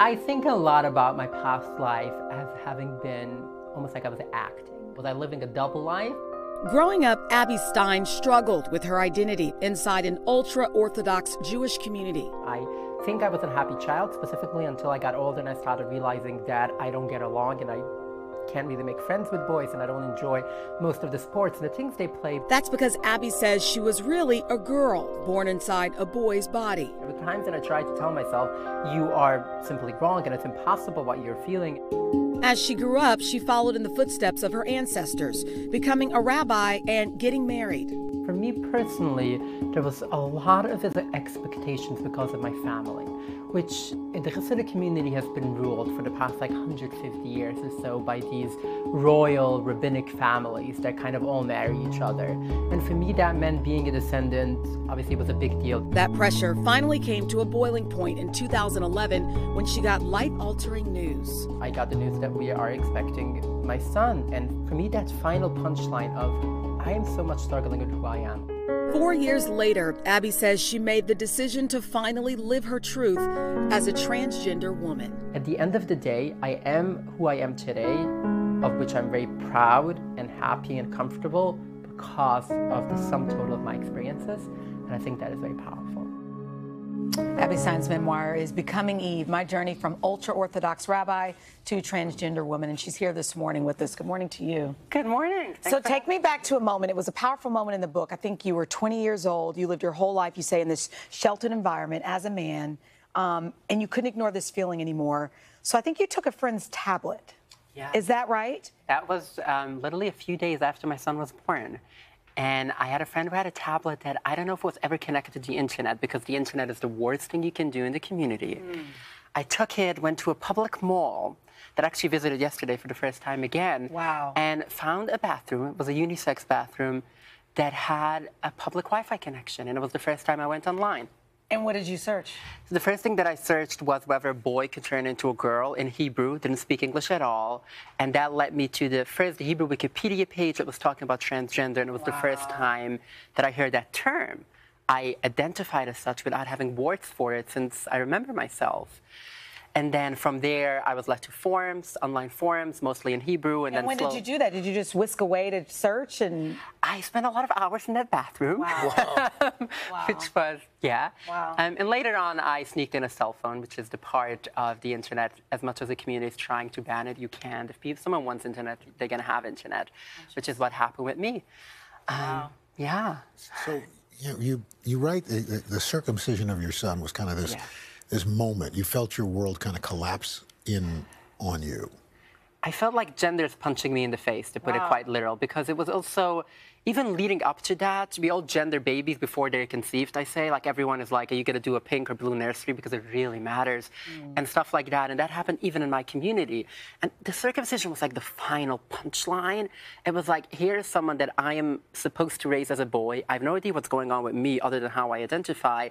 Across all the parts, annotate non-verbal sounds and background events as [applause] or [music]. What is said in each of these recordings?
I think a lot about my past life as having been almost like I was acting. Was I living a double life? Growing up, Abby Stein struggled with her identity inside an ultra Orthodox Jewish community. I think I was a happy child, specifically until I got older and I started realizing that I don't get along and I can't really make friends with boys and I don't enjoy most of the sports and the things they play. That's because Abby says she was really a girl born inside a boy's body. There were times that I tried to tell myself, you are simply wrong and it's impossible what you're feeling. As she grew up, she followed in the footsteps of her ancestors, becoming a rabbi and getting married. For me personally, there was a lot of expectations because of my family, which in the Hasidic community has been ruled for the past like 150 years or so by these royal rabbinic families that kind of all marry each other. And for me, that meant being a descendant obviously was a big deal. That pressure finally came to a boiling point in 2011 when she got life altering news. I got the news that we are expecting my son. And for me, that final punchline of I am so much struggling with who I am. Four years later, Abby says she made the decision to finally live her truth as a transgender woman. At the end of the day, I am who I am today, of which I'm very proud and happy and comfortable because of the sum total of my experiences. And I think that is very powerful. Abby Stein's memoir is Becoming Eve, my journey from ultra Orthodox rabbi to transgender woman. And she's here this morning with us. Good morning to you. Good morning. Thanks so take me back to a moment. It was a powerful moment in the book. I think you were 20 years old. You lived your whole life, you say, in this sheltered environment as a man, um, and you couldn't ignore this feeling anymore. So I think you took a friend's tablet. Yeah. Is that right? That was um, literally a few days after my son was born. And I had a friend who had a tablet that I don't know if it was ever connected to the internet because the internet is the worst thing you can do in the community. Mm. I took it, went to a public mall that I actually visited yesterday for the first time again. Wow. And found a bathroom. It was a unisex bathroom that had a public Wi Fi connection. And it was the first time I went online. And what did you search? So the first thing that I searched was whether a boy could turn into a girl in Hebrew, didn't speak English at all. And that led me to the first Hebrew Wikipedia page that was talking about transgender, and it was wow. the first time that I heard that term. I identified as such without having words for it since I remember myself. And then from there, I was led to forums, online forums, mostly in Hebrew. And, and then when slow... did you do that? Did you just whisk away to search? And I spent a lot of hours in that bathroom, wow. [laughs] wow. which was yeah. Wow. Um, and later on, I sneaked in a cell phone, which is the part of the internet. As much as the community is trying to ban it, you can't. If people, someone wants internet, they're gonna have internet, which is what happened with me. Wow. Um, yeah. So you you, you write the, the, circumcision of your son was kind of this. Yeah this moment? You felt your world kind of collapse in on you. I felt like gender is punching me in the face, to put wow. it quite literal, because it was also, even leading up to that, we all gender babies before they're conceived, I say. Like, everyone is like, are you going to do a pink or blue nursery because it really matters? Mm. And stuff like that. And that happened even in my community. And the circumcision was like the final punchline. It was like, here's someone that I am supposed to raise as a boy. I have no idea what's going on with me other than how I identify.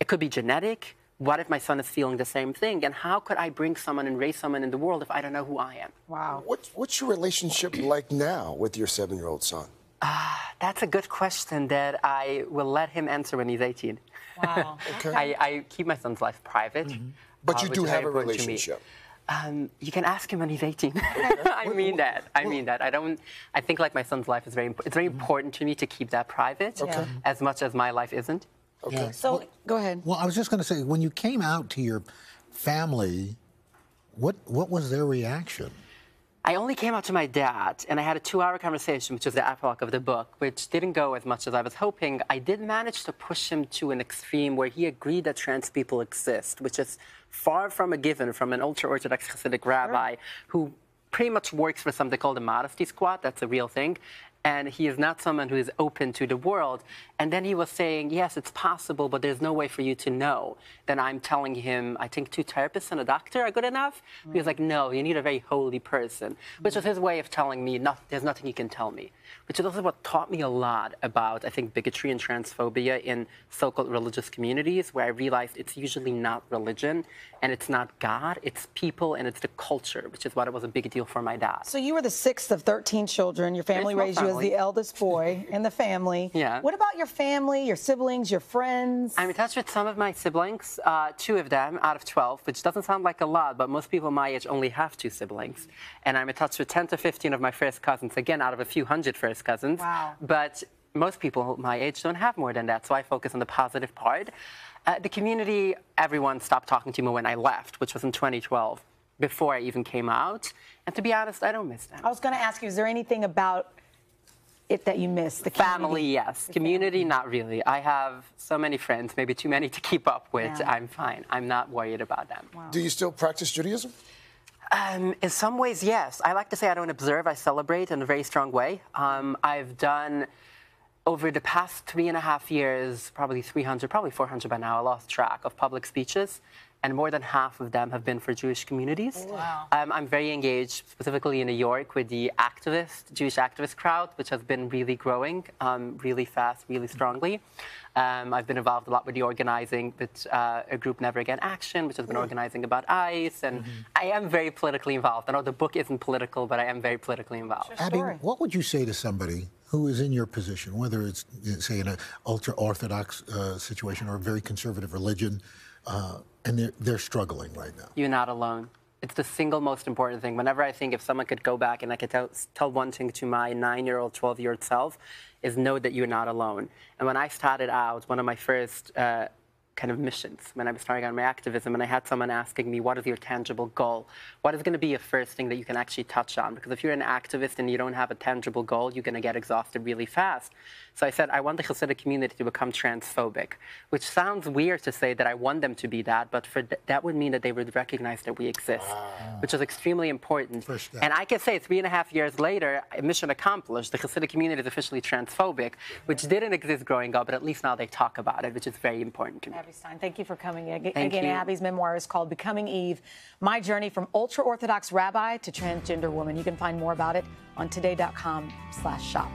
It could be genetic what if my son is feeling the same thing? And how could I bring someone and raise someone in the world if I don't know who I am? Wow. What's, what's your relationship like now with your seven year old son? Uh, that's a good question that I will let him answer when he's 18. Wow. [laughs] okay. I, I, keep my son's life private. Mm-hmm. But uh, you do have a relationship. Um, you can ask him when he's 18. [laughs] I mean that. I mean that. I don't. I think like my son's life is very. It's very mm-hmm. important to me to keep that private, okay. as much as my life isn't. Okay. Yeah. So well, go ahead. Well, I was just going to say, when you came out to your family, what what was their reaction? I only came out to my dad, and I had a two-hour conversation, which was the epilogue of the book, which didn't go as much as I was hoping. I did manage to push him to an extreme where he agreed that trans people exist, which is far from a given from an ultra-Orthodox Hasidic rabbi sure. who pretty much works for something called the Modesty Squad. That's a real thing and he is not someone who is open to the world. And then he was saying, yes, it's possible, but there's no way for you to know. Then I'm telling him, I think two therapists and a doctor are good enough. He was like, no, you need a very holy person, which mm. was his way of telling me, not, there's nothing you can tell me. Which is also what taught me a lot about, I think, bigotry and transphobia in so-called religious communities, where I realized it's usually not religion, and it's not God, it's people, and it's the culture, which is what it was a big deal for my dad. So you were the sixth of 13 children. Your family raised you as the eldest boy in the family. [laughs] Yeah. What about your family, your siblings, your friends? I'm in touch with some of my siblings, uh, two of them out of 12, which doesn't sound like a lot, but most people my age only have two siblings. And I'm in touch with 10 to 15 of my first cousins, again, out of a few hundred first cousins. Wow. But most people my age don't have more than that, so I focus on the positive part. Uh, the community, everyone stopped talking to me when I left, which was in 2012, before I even came out. And to be honest, I don't miss them. I was going to ask you, is there anything about it that you miss? The Family, community? yes. Community, not really. I have so many friends, maybe too many to keep up with. Yeah. I'm fine. I'm not worried about them. Do you still practice Judaism? Um, in some ways, yes. I like to say I don't observe, I celebrate in a very strong way. Um, I've done, over the past three and a half years, probably 300, probably 400 by now, I lost track of public speeches. And more than half of them have been for Jewish communities. Wow. Um, I'm very engaged, specifically in New York, with the activist, Jewish activist crowd, which has been really growing um, really fast, really strongly. Um, I've been involved a lot with the organizing with uh, a group Never Again Action, which has been organizing about ICE. And I am very politically involved. I know the book isn't political, but I am very politically involved. Abby, what would you say to somebody who is in your position, whether it's, say, in an ultra orthodox uh, situation or a very conservative religion, uh, and they're, they're struggling right now? You're not alone. It's the single most important thing. Whenever I think if someone could go back and I could tell, tell one thing to my nine-year-old, 12-year-old self, is know that you're not alone. And when I started out, one of my first uh, kind of missions when I was starting out my activism, and I had someone asking me, "What is your tangible goal? What is going to be a first thing that you can actually touch on?" Because if you're an activist and you don't have a tangible goal, you're going to get exhausted really fast. So I said, I want the Hasidic community to become transphobic, which sounds weird to say that I want them to be that, but for th- that would mean that they would recognize that we exist, which is extremely important. And I can say three and a half years later, mission accomplished. The Hasidic community is officially transphobic, which didn't exist growing up, but at least now they talk about it, which is very important to me. Abby Stein, thank you for coming. Again, again. Abby's memoir is called Becoming Eve My Journey from Ultra Orthodox Rabbi to Transgender Woman. You can find more about it on today.com slash shop.